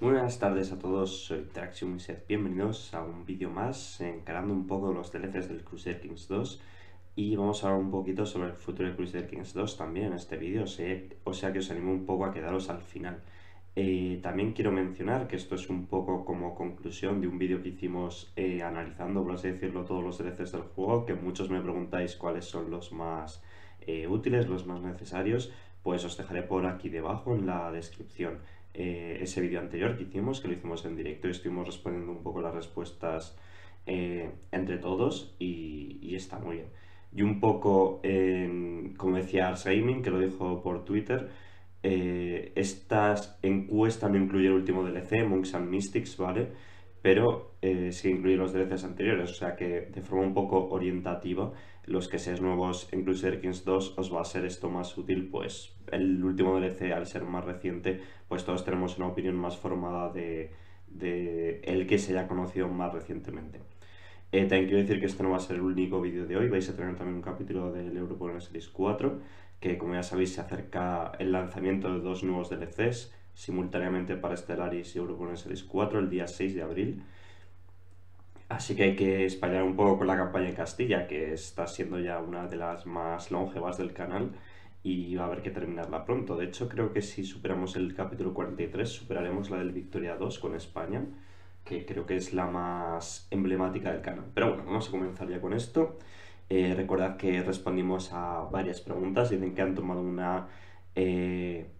Buenas tardes a todos, soy Traxium y bienvenidos a un vídeo más encarando un poco los DLCs del Crusader Kings 2 y vamos a hablar un poquito sobre el futuro de Crusader Kings 2 también en este vídeo, o sea que os animo un poco a quedaros al final. Eh, también quiero mencionar que esto es un poco como conclusión de un vídeo que hicimos eh, analizando, por así decirlo, todos los DLCs del juego, que muchos me preguntáis cuáles son los más eh, útiles, los más necesarios, pues os dejaré por aquí debajo en la descripción. Eh, ese vídeo anterior que hicimos, que lo hicimos en directo y estuvimos respondiendo un poco las respuestas eh, entre todos y, está muy bien. Y un poco, como decía Ars Gaming, que lo dijo por Twitter, eh, estas encuestas no incluye el último DLC, Monks and Mystics, ¿vale? Pero sí incluye los DLCs anteriores, o sea que de forma un poco orientativa los que seáis nuevos en Crusader Kings 2 os va a ser esto más útil, pues el último DLC al ser más reciente, pues todos tenemos una opinión más formada de, el que se haya conocido más recientemente. Eh, también quiero decir que este no va a ser el único vídeo de hoy, vais a tener también un capítulo del Europower Series 4, que como ya sabéis se acerca el lanzamiento de dos nuevos DLCs simultáneamente para Stellaris y Europower Series 4 el día 6 de abril. Así que hay que españar un poco con la campaña en Castilla, que está siendo ya una de las más longevas del canal y va a haber que terminarla pronto. De hecho, creo que si superamos el capítulo 43, superaremos la del Victoria 2 con España, que creo que es la más emblemática del canal. Pero bueno, vamos a comenzar ya con esto. Eh, recordad que respondimos a varias preguntas, dicen que han tomado una, eh,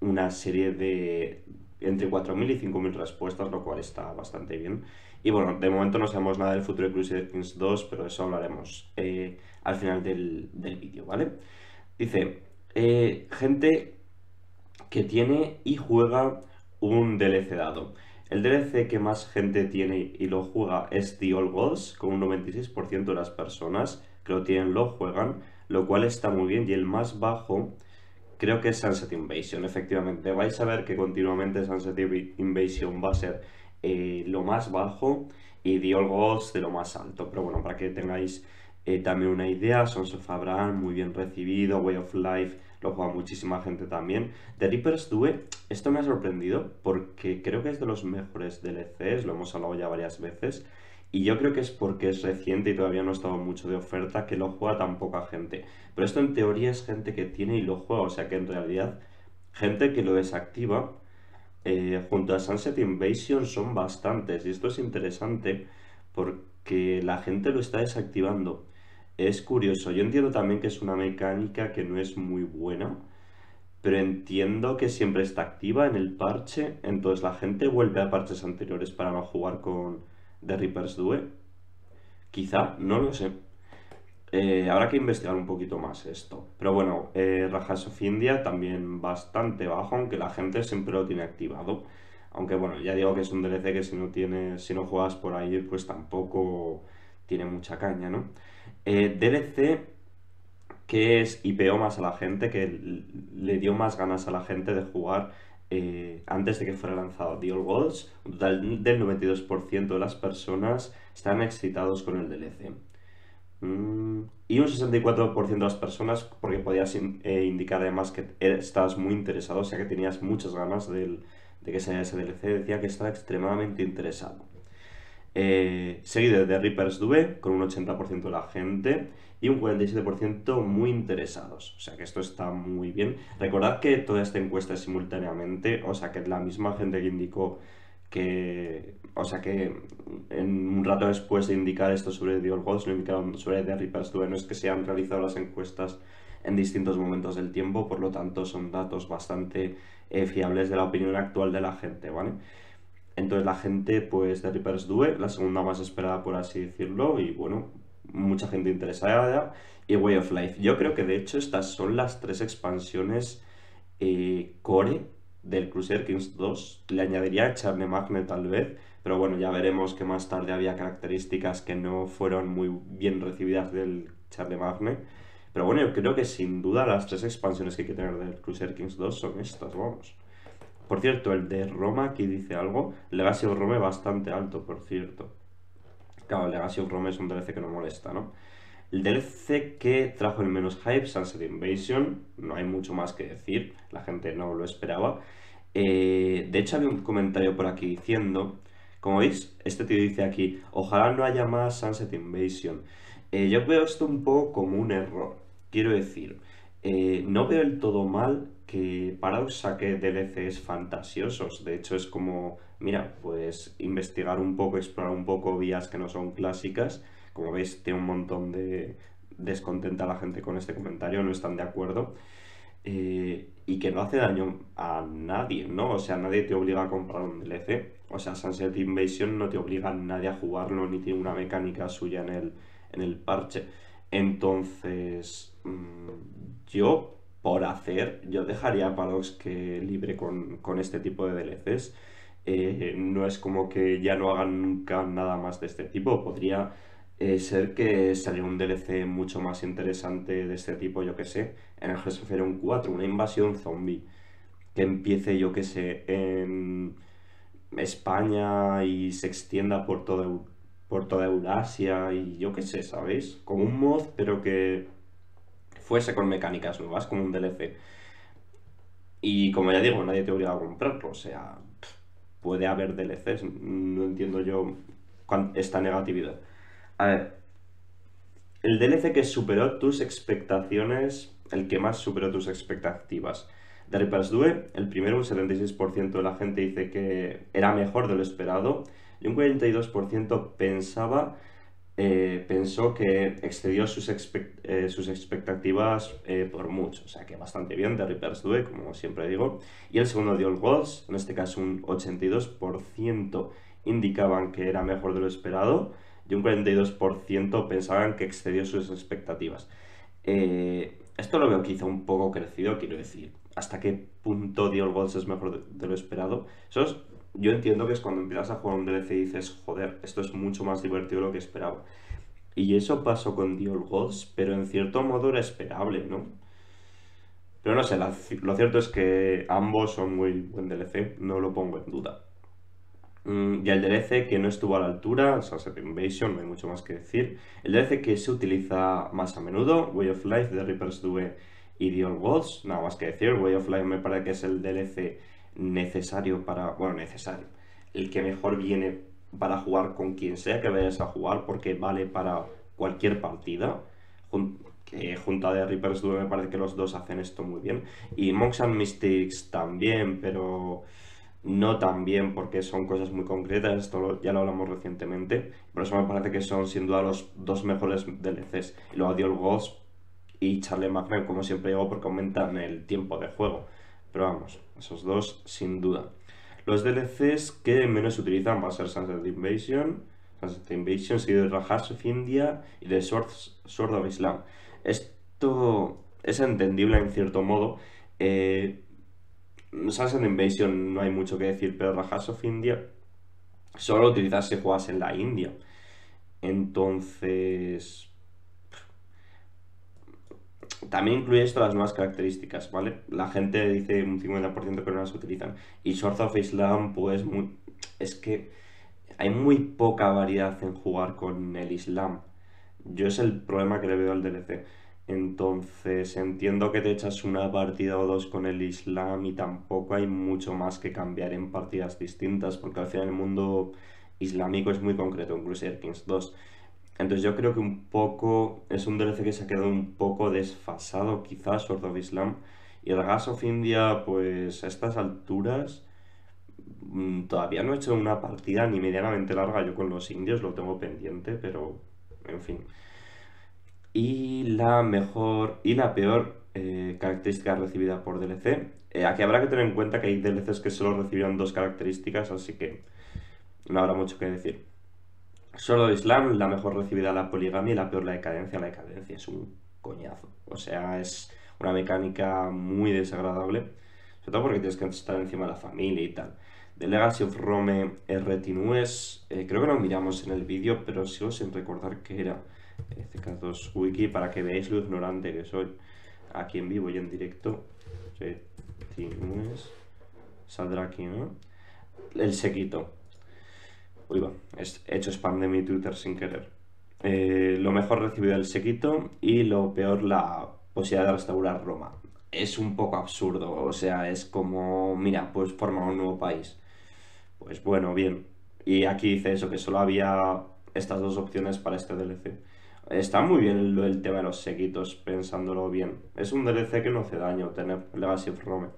una serie de entre 4.000 y 5.000 respuestas, lo cual está bastante bien. Y bueno, de momento no sabemos nada del futuro de Crusader Kings 2, pero eso hablaremos eh, al final del, del vídeo, ¿vale? Dice, eh, gente que tiene y juega un DLC dado. El DLC que más gente tiene y lo juega es The Old Gods, con un 96% de las personas que lo tienen lo juegan, lo cual está muy bien. Y el más bajo creo que es Sunset Invasion, efectivamente. Vais a ver que continuamente Sunset Invasion va a ser eh, lo más bajo y The Old Gods de lo más alto. Pero bueno, para que tengáis eh, también una idea, Sons of Abraham, muy bien recibido, Way of Life, lo juega muchísima gente también. The Reaper's Due, esto me ha sorprendido porque creo que es de los mejores DLCs, lo hemos hablado ya varias veces. Y yo creo que es porque es reciente y todavía no ha estado mucho de oferta que lo juega tan poca gente. Pero esto en teoría es gente que tiene y lo juega, o sea que en realidad gente que lo desactiva eh, junto a Sunset Invasion son bastantes y esto es interesante porque la gente lo está desactivando. Es curioso, yo entiendo también que es una mecánica que no es muy buena, pero entiendo que siempre está activa en el parche, entonces la gente vuelve a parches anteriores para no jugar con The Reaper's Due. Quizá, no lo sé. Eh, habrá que investigar un poquito más esto. Pero bueno, eh, Rajas of India también bastante bajo, aunque la gente siempre lo tiene activado. Aunque bueno, ya digo que es un DLC que si no tienes, si no juegas por ahí, pues tampoco tiene mucha caña, ¿no? Eh, DLC que es IPO más a la gente, que le dio más ganas a la gente de jugar eh, antes de que fuera lanzado The Old Gods. Un total del 92% de las personas están excitados con el DLC. Mm, y un 64% de las personas, porque podías eh, indicar además que estabas muy interesado, o sea que tenías muchas ganas de que saliera ese DLC, decía que estaba extremadamente interesado. Eh, seguido de Reaper's Due, con un 80% de la gente y un 47% muy interesados. O sea que esto está muy bien. Recordad que toda esta encuesta es simultáneamente, o sea que la misma gente que indicó que, o sea que en un rato después de indicar esto sobre The Old Gods, lo indicaron sobre The Reaper's Due, no es que se han realizado las encuestas en distintos momentos del tiempo, por lo tanto son datos bastante eh, fiables de la opinión actual de la gente, ¿vale? Entonces la gente, pues, de Reaper's Due, la segunda más esperada, por así decirlo, y bueno, mucha gente interesada, y Way of Life. Yo creo que de hecho estas son las tres expansiones eh, core del Crusader Kings 2. Le añadiría Charne Magne tal vez, pero bueno, ya veremos que más tarde había características que no fueron muy bien recibidas del Charne Magne. Pero bueno, yo creo que sin duda las tres expansiones que hay que tener del Crusader Kings 2 son estas, vamos. Por cierto, el de Roma aquí dice algo. Legacy of Rome bastante alto, por cierto. Claro, Legacy of Rome es un DLC que no molesta, ¿no? El DLC que trajo el menos hype, Sunset Invasion, no hay mucho más que decir, la gente no lo esperaba. Eh, de hecho, había un comentario por aquí diciendo, como veis, este tío dice aquí, ojalá no haya más Sunset Invasion. Eh, yo veo esto un poco como un error. Quiero decir, eh, no veo el todo mal que Paradox saque DLCs fantasiosos. De hecho, es como, mira, pues investigar un poco, explorar un poco vías que no son clásicas. Como veis, tiene un montón de descontenta la gente con este comentario, no están de acuerdo. Eh, y que no hace daño a nadie, ¿no? O sea, nadie te obliga a comprar un DLC. O sea, Sunset Invasion no te obliga a nadie a jugarlo, ni tiene una mecánica suya en el, en el parche. Entonces, mm, yo, por hacer, yo dejaría a Paradox que libre con, este tipo de DLCs. Eh, no es como que ya no hagan nunca nada más de este tipo. Podría eh, ser que saliera un DLC mucho más interesante de este tipo, yo que sé, en el of 4, una invasión zombie. Que empiece, yo que sé, en España y se extienda por todo por toda Eurasia y yo qué sé, ¿sabéis? Como un mod, pero que fuese con mecánicas nuevas, como un DLC. Y como ya digo, nadie te obliga a comprarlo, o sea, puede haber DLCs, no entiendo yo esta negatividad. A ver, el DLC que superó tus expectaciones, el que más superó tus expectativas. The Reaper's Due, el primero, un 76% de la gente dice que era mejor de lo esperado y un 42% pensaba, eh, pensó que excedió sus, eh, sus expectativas eh, por mucho. O sea que bastante bien, The Reaper's Due, como siempre digo. Y el segundo, The Old Gods, en este caso un 82% indicaban que era mejor de lo esperado y un 42% pensaban que excedió sus expectativas. esto lo veo quizá un poco crecido, quiero decir. ¿Hasta qué punto The Old Gods es mejor de, de lo esperado? Eso es yo entiendo que es cuando empiezas a jugar un DLC y dices, joder, esto es mucho más divertido de lo que esperaba. Y eso pasó con The Old Gods, pero en cierto modo era esperable, ¿no? Pero no sé, lo cierto es que ambos son muy buen DLC, no lo pongo en duda. Mm, y el DLC que no estuvo a la altura, Sunset Invasion, no hay mucho más que decir. El DLC que se utiliza más a menudo, Way of Life, The Reaper's Due y The Old Gods, nada más que decir. Way of Life me parece que es el DLC necesario para, bueno, necesario, el que mejor viene para jugar con quien sea que vayas a jugar porque vale para cualquier partida. que junto a The Reaper's me parece que los dos hacen esto muy bien. Y Monks and Mystics también, pero no tan bien porque son cosas muy concretas, esto ya lo hablamos recientemente, por eso me parece que son sin duda los dos mejores DLCs. Y luego Diol Ghost y Charlie McRae, como siempre digo, porque aumentan el tiempo de juego. Pero vamos, esos dos sin duda. Los DLCs que menos se utilizan va a ser Sunset Invasion, Sunset Invasion, seguido de Rajas of India y de Sword, Sword of Islam. Esto es entendible en cierto modo. Eh, Sunset Invasion no hay mucho que decir, pero Rajas of India solo utilizas si juegas en la India. Entonces, también incluye esto las nuevas características, ¿vale? La gente dice un 50% que no las utilizan. Y Swords of Islam, pues, es que hay muy poca variedad en jugar con el Islam. Yo es el problema que le veo al DLC. Entonces entiendo que te echas una partida o dos con el Islam y tampoco hay mucho más que cambiar en partidas distintas, porque al final el mundo islámico es muy concreto, incluso Kings 2. Entonces yo creo que un poco es un DLC que se ha quedado un poco desfasado quizás, Sword of Islam. Y el Gas of India, pues a estas alturas mm, todavía no he hecho una partida ni medianamente larga yo con los indios, lo tengo pendiente, pero en fin. Y la mejor y la peor eh, característica recibida por DLC. Eh, aquí habrá que tener en cuenta que hay DLCs que solo recibieron dos características, así que no habrá mucho que decir. Solo Islam, la mejor recibida la poligamia y la peor la decadencia. La decadencia es un coñazo. O sea, es una mecánica muy desagradable. Sobre todo porque tienes que estar encima de la familia y tal. The Legacy of Rome Retinues, eh, creo que lo miramos en el vídeo, pero sigo sin recordar que era CK2 Wiki para que veáis lo ignorante que soy aquí en vivo y en directo. Retinues, saldrá aquí, ¿no? El sequito. Uy, va, he hecho spam de mi Twitter sin querer. Eh, lo mejor recibido el sequito y lo peor la posibilidad de restaurar Roma. es un poco absurdo. O sea, es como, mira, pues forma un nuevo país. Pues bueno, bien. Y aquí dice eso, que solo había estas dos opciones para este DLC. Está muy bien el, el tema de los sequitos, pensándolo bien. Es un DLC que no hace daño tener Legacy of Rome.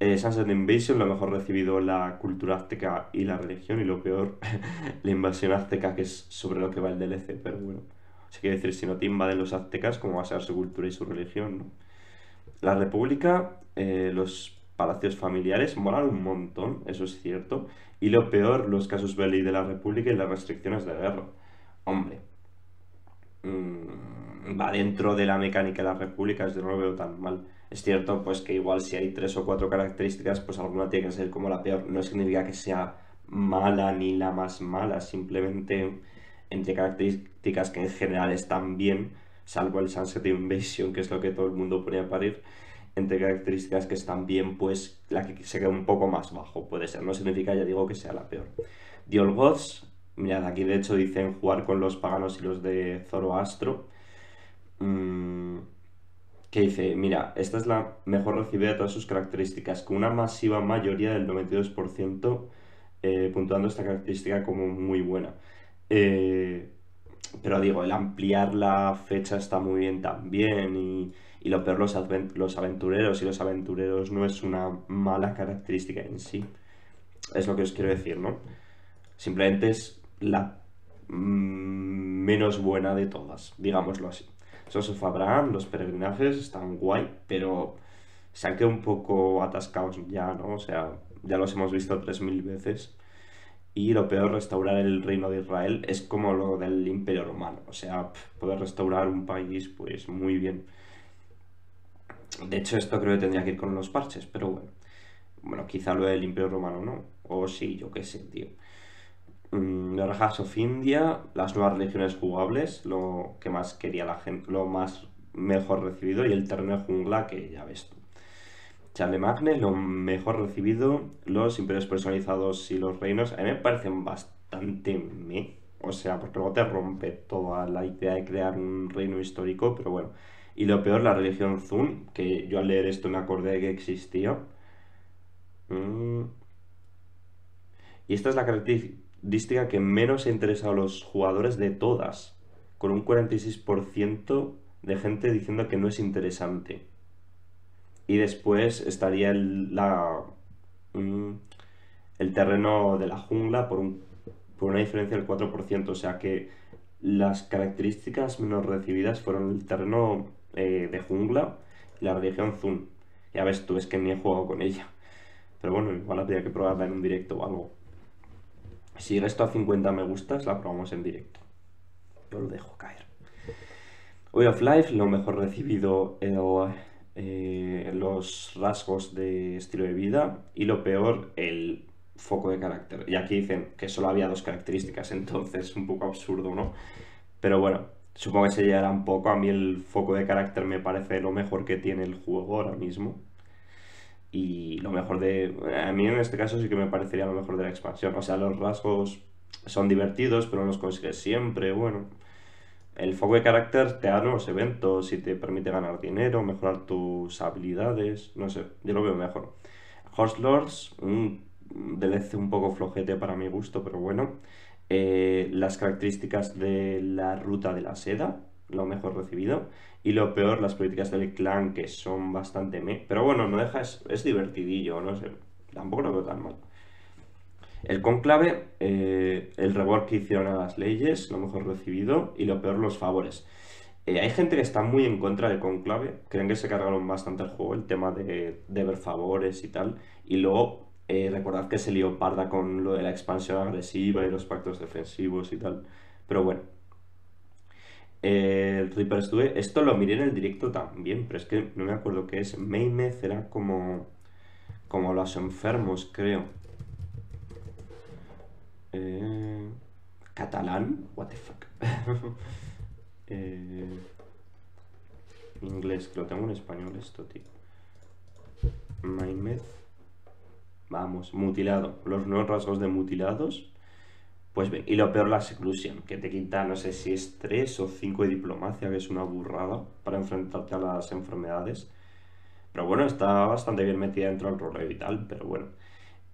Eh, Sunset Invasion, lo mejor recibido la cultura azteca y la religión, y lo peor, la invasión azteca, que es sobre lo que va el DLC, pero bueno. O sea, quiere decir, si no te invaden los aztecas, ¿cómo va a ser su cultura y su religión? ¿no? La República, eh, los palacios familiares molan un montón, eso es cierto. Y lo peor, los casos belli de la República y las restricciones de guerra. Hombre, mmm, va dentro de la mecánica de la República, yo no lo veo tan mal. Es cierto, pues que igual si hay tres o cuatro características, pues alguna tiene que ser como la peor. No significa que sea mala ni la más mala, simplemente entre características que en general están bien, salvo el Sunset Invasion, que es lo que todo el mundo pone a parir, entre características que están bien, pues la que se queda un poco más bajo, puede ser. No significa, ya digo, que sea la peor. The Old Gods, mirad, aquí de hecho dicen jugar con los paganos y los de Zoroastro. Mmm que dice, mira, esta es la mejor recibida de todas sus características, con una masiva mayoría del 92% eh, puntuando esta característica como muy buena. Eh, pero digo, el ampliar la fecha está muy bien también y, y lo peor, los, los aventureros y los aventureros no es una mala característica en sí. Es lo que os quiero decir, ¿no? Simplemente es la mm, menos buena de todas, digámoslo así. Joseph Abraham, los peregrinajes están guay, pero se han quedado un poco atascados ya, ¿no? O sea, ya los hemos visto 3.000 veces. Y lo peor, restaurar el reino de Israel es como lo del imperio romano. O sea, poder restaurar un país, pues muy bien. De hecho, esto creo que tendría que ir con los parches, pero bueno. Bueno, quizá lo del imperio romano no. O sí, yo qué sé, tío. Mm, Rajas of India, las nuevas religiones jugables, lo que más quería la gente, lo más mejor recibido, y el terreno de jungla, que ya ves tú. Charlemagne, lo mejor recibido, los imperios personalizados y los reinos, a mí me parecen bastante me, o sea, porque luego te rompe toda la idea de crear un reino histórico, pero bueno. Y lo peor, la religión Zun, que yo al leer esto me acordé de que existía. Mm. Y esta es la característica característica que menos ha interesado a los jugadores de todas, con un 46% de gente diciendo que no es interesante. Y después estaría el, la, el terreno de la jungla por, un, por una diferencia del 4%, o sea que las características menos recibidas fueron el terreno eh, de jungla y la región Zoom. Ya ves tú, es que ni he jugado con ella. Pero bueno, igual habría que probarla en un directo o algo. Si esto a 50 me gustas, la probamos en directo. Yo lo dejo caer. Way of Life, lo mejor recibido eh, los rasgos de estilo de vida y lo peor, el foco de carácter. Y aquí dicen que solo había dos características, entonces un poco absurdo, ¿no? Pero bueno, supongo que se llegará un poco. A mí el foco de carácter me parece lo mejor que tiene el juego ahora mismo. Y lo mejor de... A mí en este caso sí que me parecería lo mejor de la expansión. O sea, los rasgos son divertidos, pero no los consigues siempre. Bueno, el foco de carácter te da nuevos eventos y te permite ganar dinero, mejorar tus habilidades. No sé, yo lo veo mejor. Horse Lords, un DLC un poco flojete para mi gusto, pero bueno. Eh, las características de la ruta de la seda, lo mejor recibido. Y lo peor, las políticas del clan, que son bastante me. Pero bueno, no deja, es, divertidillo, no sé. Tampoco lo veo tan mal. El conclave, eh, el rework que hicieron a las leyes, lo mejor recibido. Y lo peor, los favores. Eh, hay gente que está muy en contra del conclave. Creen que se cargaron bastante el juego, el tema de, ver favores y tal. Y luego, eh, recordad que se lió parda con lo de la expansión agresiva y los pactos defensivos y tal. Pero bueno, el Reaper estuve. Esto lo miré en el directo también, pero es que no me acuerdo qué es. Meimez era como. Como los enfermos, creo. Eh, ¿Catalán? What the fuck. eh, inglés, que lo tengo en español esto, tío. Maimez. Vamos, mutilado. Los nuevos rasgos de mutilados. Pues bien, y lo peor la seclusión, que te quita, no sé si es 3 o 5 de diplomacia, que es una burrada para enfrentarte a las enfermedades. Pero bueno, está bastante bien metida dentro del rollo y tal, pero bueno.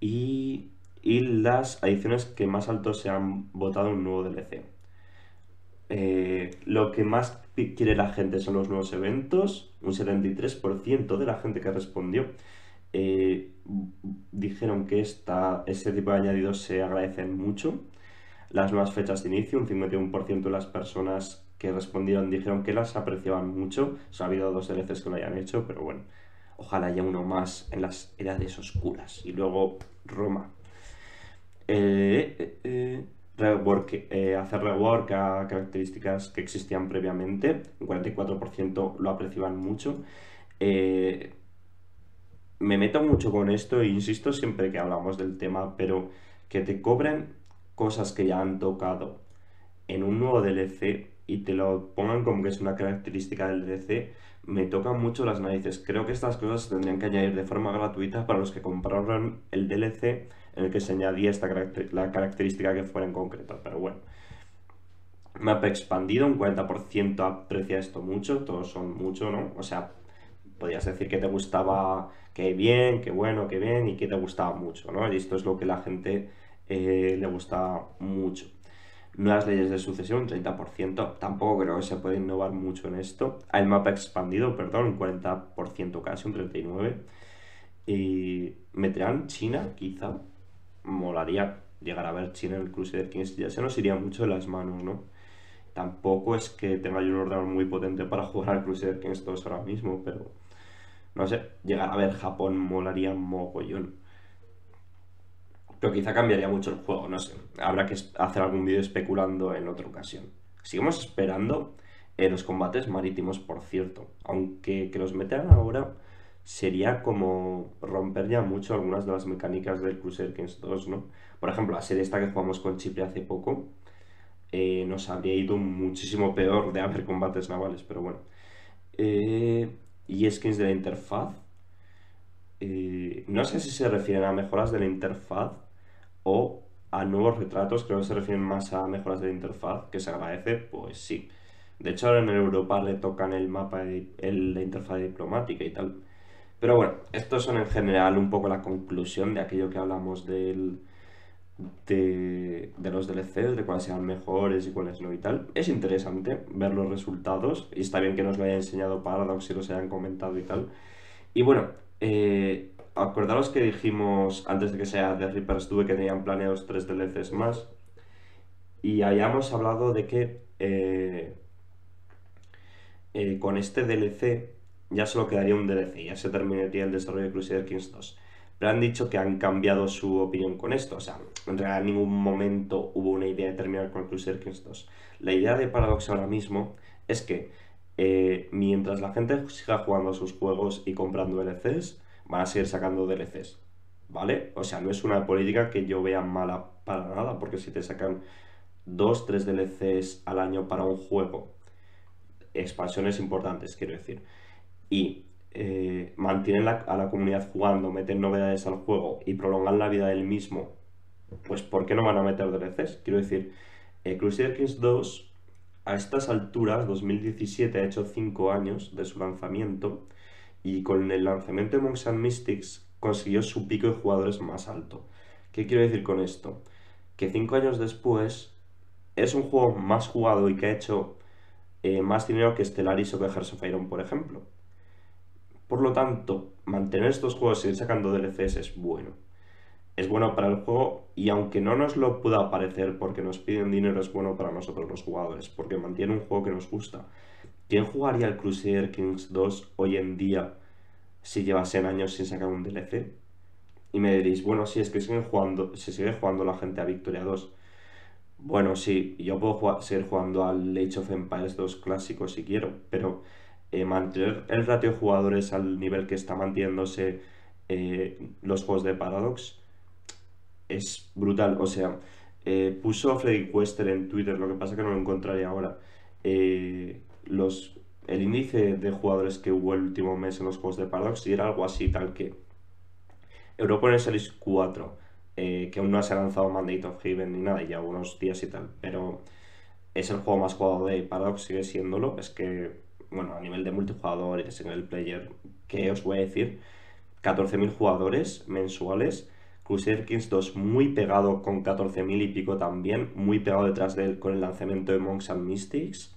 Y, y las adiciones que más alto se han votado en un nuevo DLC. Eh, lo que más quiere la gente son los nuevos eventos. Un 73% de la gente que respondió eh, dijeron que esta, este tipo de añadidos se agradecen mucho. Las nuevas fechas de inicio, un 51% de las personas que respondieron dijeron que las apreciaban mucho. ha habido dos DLCs que lo hayan hecho, pero bueno, ojalá haya uno más en las edades oscuras. Y luego Roma. Eh, eh, eh, hacer rework a características que existían previamente, un 44% lo apreciaban mucho. me meto mucho con esto e insisto siempre que hablamos del tema, pero que te cobren cosas que ya han tocado en un nuevo DLC y te lo pongan como que es una característica del DLC, me tocan mucho las narices. Creo que estas cosas se tendrían que añadir de forma gratuita para los que compraron el DLC en el que se añadía esta la característica que fuera en concreto. Pero bueno, mapa expandido, un 40% aprecia esto mucho, todos son mucho, ¿no? O sea, podrías decir que te gustaba, que bien, que bueno, que bien, y que te gustaba mucho, ¿no? Y esto es lo que la gente eh, le gusta mucho. Nuevas leyes de sucesión, 30%. Tampoco creo que se puede innovar mucho en esto. El mapa expandido, perdón, un 40% casi, un 39%. Y meterán China, quizá. Molaría llegar a ver China en el Crusader Kings. Ya se nos iría mucho de las manos, ¿no? Tampoco es que tenga yo un ordenador muy potente para jugar al Crusader Kings 2 ahora mismo, pero... No sé, llegar a ver Japón molaría mogollón. Pero quizá cambiaría mucho el juego, no sé. Habrá que hacer algún vídeo especulando en otra ocasión. Seguimos esperando en los combates marítimos, por cierto. Aunque que los metan ahora sería como romper ya mucho algunas de las mecánicas del Crusader Kings 2, ¿no? Por ejemplo, la serie esta que jugamos con Chipre hace poco eh, nos habría ido muchísimo peor de haber combates navales, pero bueno. Eh, y skins de la interfaz. Eh, no sé si se refieren a mejoras de la interfaz o a nuevos retratos, creo que se refieren más a mejoras de la interfaz, que se agradece, pues sí. De hecho, ahora en Europa le tocan el mapa, de, la interfaz diplomática y tal. Pero bueno, estos son en general un poco la conclusión de aquello que hablamos del, de, de, los DLCs, de cuáles sean mejores y cuáles no y tal. Es interesante ver los resultados y está bien que nos lo haya enseñado Paradox y los hayan comentado y tal. Y bueno, eh, acordaros que dijimos antes de que sea The Reapers tuve que tenían planeados tres DLCs más. Y hayamos hablado de que eh, eh, con este DLC ya solo quedaría un DLC, ya se terminaría el desarrollo de Crusader Kings 2. Pero han dicho que han cambiado su opinión con esto. O sea, en realidad en ningún momento hubo una idea de terminar con Crusader Kings 2. La idea de Paradox ahora mismo es que eh, mientras la gente siga jugando a sus juegos y comprando DLCs, van a seguir sacando DLCs, ¿vale? O sea, no es una política que yo vea mala para nada, porque si te sacan dos, tres DLCs al año para un juego, expansiones importantes, quiero decir, y eh, mantienen a la comunidad jugando, meten novedades al juego y prolongan la vida del mismo, pues ¿por qué no van a meter DLCs? Quiero decir, eh, Crusader Kings 2 a estas alturas, 2017 ha hecho 5 años de su lanzamiento y con el lanzamiento de Monks and Mystics consiguió su pico de jugadores más alto. ¿Qué quiero decir con esto? Que cinco años después es un juego más jugado y que ha hecho eh, más dinero que Stellaris o que Hearts of Iron, por ejemplo. Por lo tanto, mantener estos juegos y seguir sacando DLCs es bueno. Es bueno para el juego y aunque no nos lo pueda parecer porque nos piden dinero, es bueno para nosotros los jugadores, porque mantiene un juego que nos gusta. ¿Quién jugaría el Crusader Kings 2 hoy en día si llevasen años sin sacar un DLC? Y me diréis, bueno, sí, es que siguen jugando, se sigue jugando la gente a Victoria 2. Bueno, sí, yo puedo seguir jugando al Age of Empires 2 clásico si quiero, pero eh, mantener el ratio de jugadores al nivel que está manteniéndose eh, los juegos de Paradox es brutal. O sea, eh, puso Freddy Quester en Twitter, lo que pasa que no lo encontraré ahora los, el índice de jugadores que hubo el último mes en los juegos de Paradox y era algo así, tal que Europa Series 4, eh, que aún no se ha lanzado Mandate of Haven ni nada, ya unos días y tal, pero es el juego más jugado de Paradox, sigue siéndolo, es que bueno, a nivel de multijugador y de single player, que os voy a decir, 14.000 jugadores mensuales. Crusader Kings 2 muy pegado con 14.000 y pico también, muy pegado detrás de él con el lanzamiento de Monks and Mystics.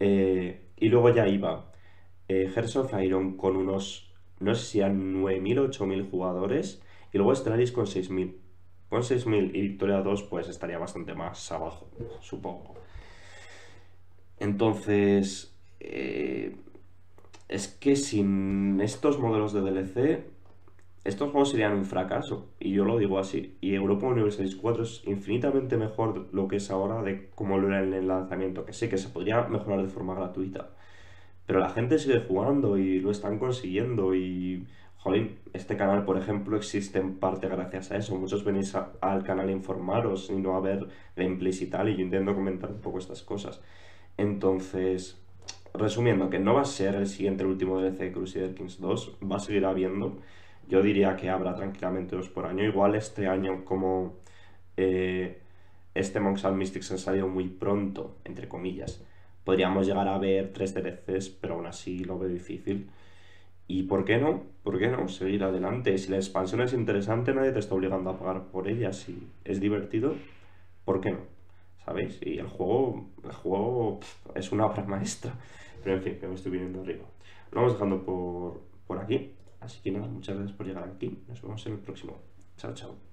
Eh, y luego ya iba eh, Hearts of Iron con unos, no sé si eran 9.000 o 8.000 jugadores. Y luego Stellaris con 6.000. Con 6.000 y Victoria 2 pues estaría bastante más abajo, supongo. Entonces, eh, es que sin estos modelos de DLC, estos juegos serían un fracaso. Y yo lo digo así. Y Europa Universalis 4 es infinitamente mejor lo que es ahora de cómo lo era en el lanzamiento. Que sí, que se podría mejorar de forma gratuita. Pero la gente sigue jugando y lo están consiguiendo. Y, jolín, este canal, por ejemplo, existe en parte gracias a eso. Muchos venís al canal a informaros y no a ver gameplays y tal. Y yo intento comentar un poco estas cosas. Entonces, resumiendo, que no va a ser el siguiente, el último DLC de Crusader Kings 2, va a seguir habiendo. Yo diría que habrá tranquilamente dos por año. Igual este año, como eh, este Monks and Mystics ha salido muy pronto, entre comillas, podríamos llegar a ver tres DLCs, pero aún así lo veo difícil. ¿Y por qué no? ¿Por qué no? Seguir adelante. Si la expansión es interesante, nadie te está obligando a pagar por ella. Si es divertido, ¿por qué no? ¿Sabéis? Y el juego, el juego es una obra maestra. Pero en fin, que me estoy viniendo arriba. Lo vamos dejando por, por aquí. Así que nada, muchas gracias por llegar aquí. Nos vemos en el próximo. Chao, chao.